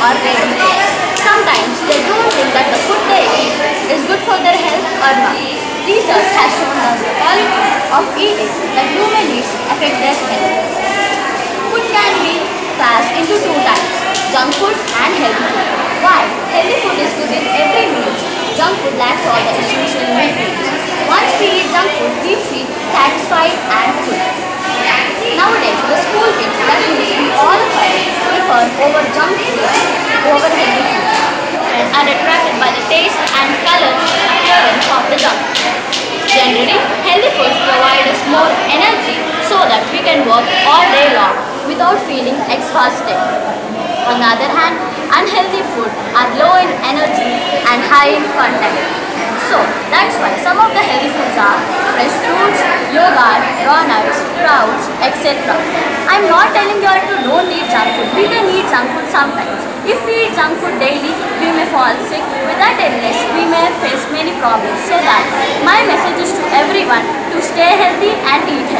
or Sometimes they don't think that the food they eat is good for their health or not. Research has shown that the quality of eating that human eats affect their health. Food can be classed into two types, junk food and healthy food. Why? healthy food is good in every meal, junk food lacks all the over junk food over healthy food and attracted by the taste and color appearance of the junk. Generally, healthy foods provide us more energy so that we can work all day long without feeling exhausted. On the other hand, unhealthy food are low in energy and high in content. So, that's why some of the healthy foods are fresh fruits, yogurt, raw nuts, sprouts, etc. I'm not telling you all to don't eat junk food. We can eat junk food sometimes. If we eat junk food daily, we may fall sick. Without illness, we may face many problems. So that my message is to everyone to stay healthy and eat healthy.